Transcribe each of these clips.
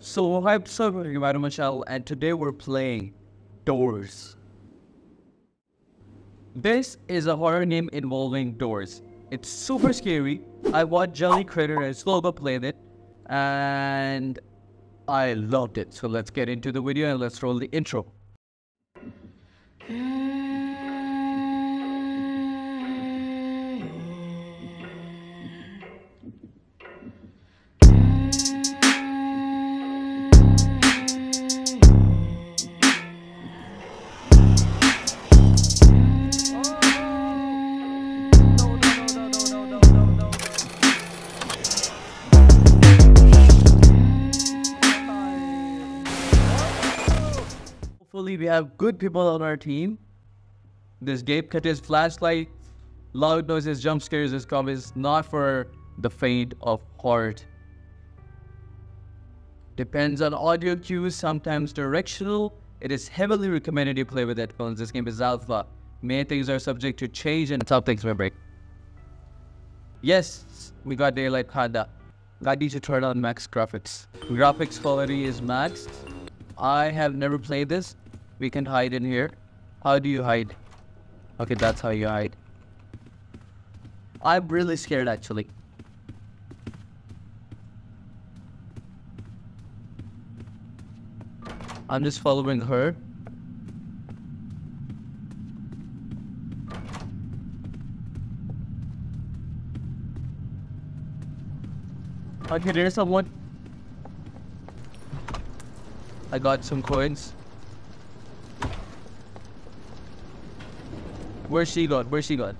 So I'm so Madam Michelle, and today we're playing Doors. This is a horror game involving doors. It's super scary. I watched Jelly Critter and Slogo played it, and I loved it. So let's get into the video and let's roll the intro. Hopefully, we have good people on our team. This Gabe Cutter's flashlight, loud noises, jump scares, this com is not for the faint of heart. Depends on audio cues, sometimes directional. It is heavily recommended you play with headphones. This game is alpha. Many things are subject to change and top things may break. Yes, we got daylight Hada. Got you to turn on max graphics. Graphics quality is maxed. I have never played this. We can hide in here. How do you hide? Okay, that's how you hide. I'm really scared actually. I'm just following her. Okay, there's someone. I got some coins. Where's she gone? Where's she gone?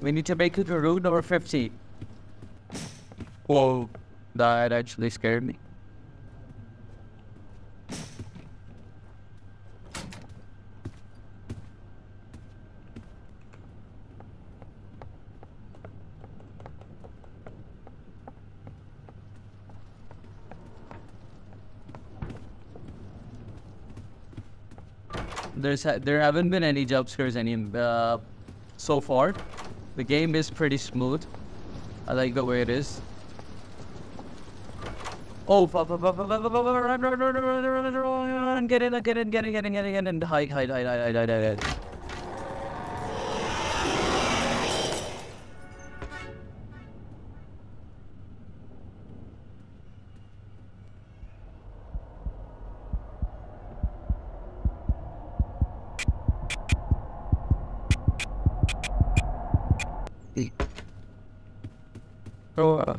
We need to make it to room number 50. Whoa. That actually scared me. There's there haven't been any jump scares any uh, so far. The game is pretty smooth. I like the way it is. Oh, run, run, run, run, run, run, run, get in, get in, get in, get in, get in, get in, hide, hide, hide, hide, hide, hide. Oh, uh,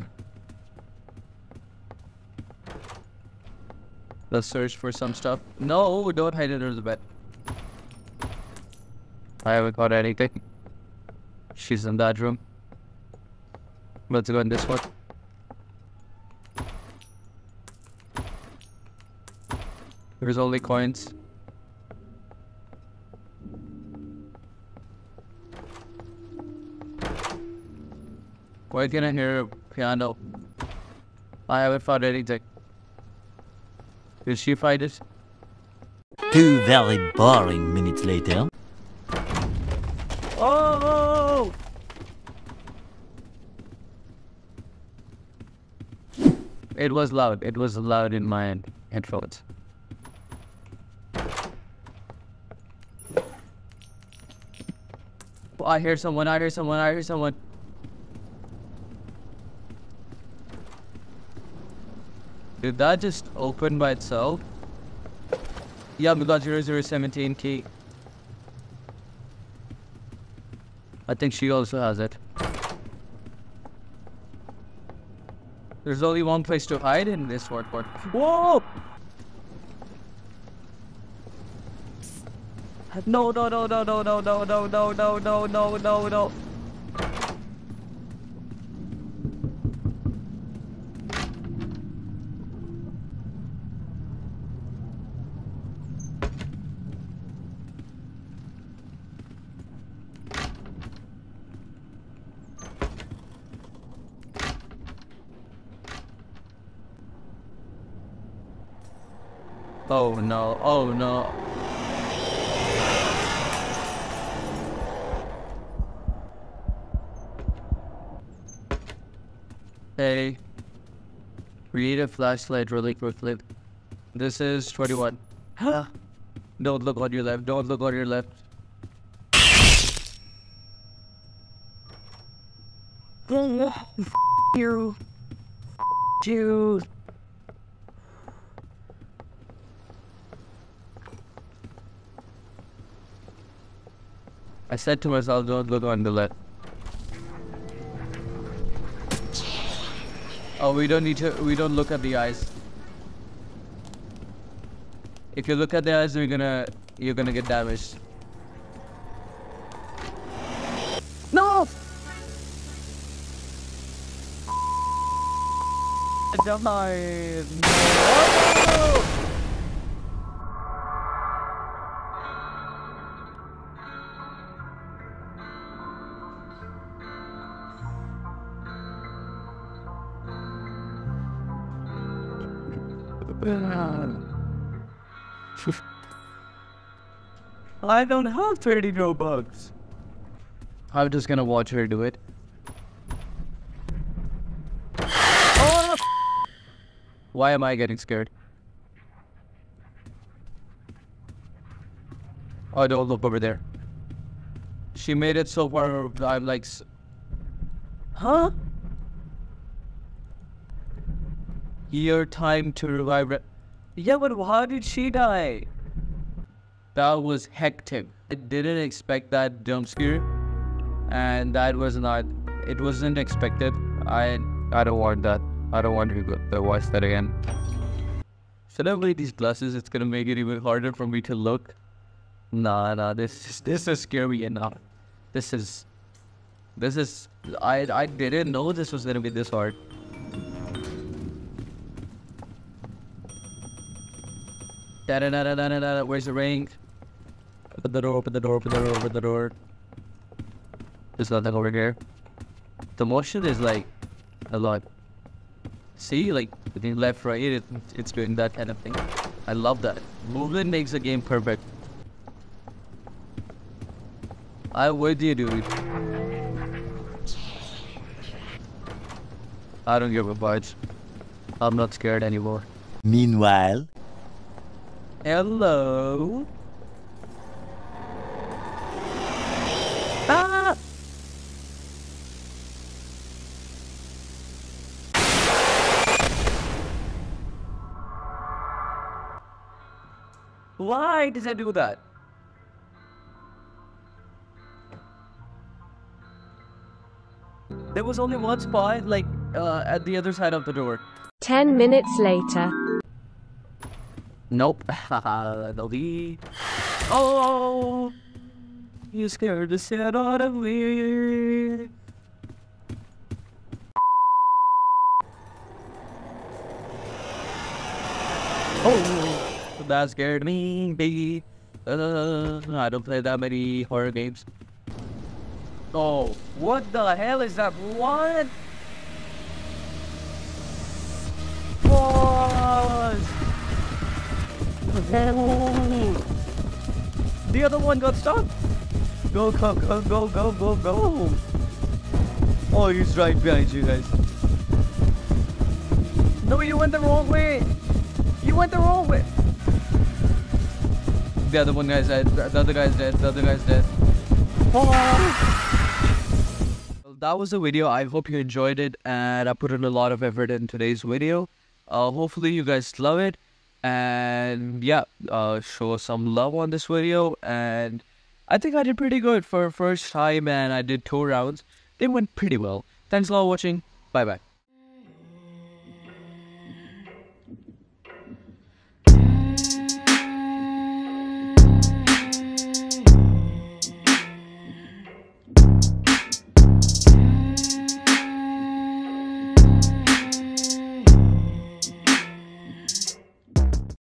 let's search for some stuff. No, don't hide under the bed. I haven't got anything. She's in that room. Let's go in this one. There's only coins. Why can I hear a piano? I haven't found anything. Did she find it? Two very boring minutes later. Oh! oh, oh. It was loud. It was loud in my headphones. Oh, I hear someone. I hear someone. I hear someone. Did that just open by itself? Yeah, we got 0017 key. I think she also has it. There's only one place to hide in this workboard. Whoa! No, no, no, no, no, no, no, no, no, no, no, no, no, no. Oh no, oh no. Hey. Create a flashlight really quickly. This is 21. Huh? Don't look on your left. Don't look on your left. you. you. I said to myself, don't look on the left. Oh, we don't need to, we don't look at the eyes. If you look at the eyes, you're gonna, you're gonna get damaged. No! Died. No! Oh! I don't have 30 Robux. I'm just gonna watch her do it. Oh! Why am I getting scared? Oh, don't look over there. She made it so far, I'm like... Huh? Your time to revive... re- Yeah, but how did she die? That was hectic. I didn't expect that jump scare, and that was not. It wasn't expected. I I don't want that. I don't want to watch that again. Should I wear these glasses? It's gonna make it even harder for me to look. Nah, nah. This is this is scary enough. This is this is. I I didn't know this was gonna be this hard. Da da da da da da da. Where's the ring? Open the door, open the door, open the door, open the door. There's nothing over here. The motion is like a lot. See, like between left, right, it, it's doing that kind of thing. I love that. Movement makes the game perfect. I with you, dude. I don't give a budge. I'm not scared anymore. Meanwhile, Hello. Ah! Why did I do that? There was only one spot, like, uh, at the other side of the door. Ten minutes later. Nope. Nobody. Oh, you scared the shit out of me. Oh, that scared me, baby. Uh, I don't play that many horror games. Oh, what the hell is that? What? Pause. The other one got stuck. Go, go, go, go, go, go, go. Oh, he's right behind you guys. No, you went the wrong way. You went the wrong way. The other one guy's dead. The other guy's dead. The other guy's dead. Well, that was the video. I hope you enjoyed it, and I put in a lot of effort in today's video. Uh, hopefully you guys love it, and yeah, uh, show some love on this video. And I think I did pretty good for first time, and I did two rounds. They went pretty well. Thanks a lot for watching. Bye bye.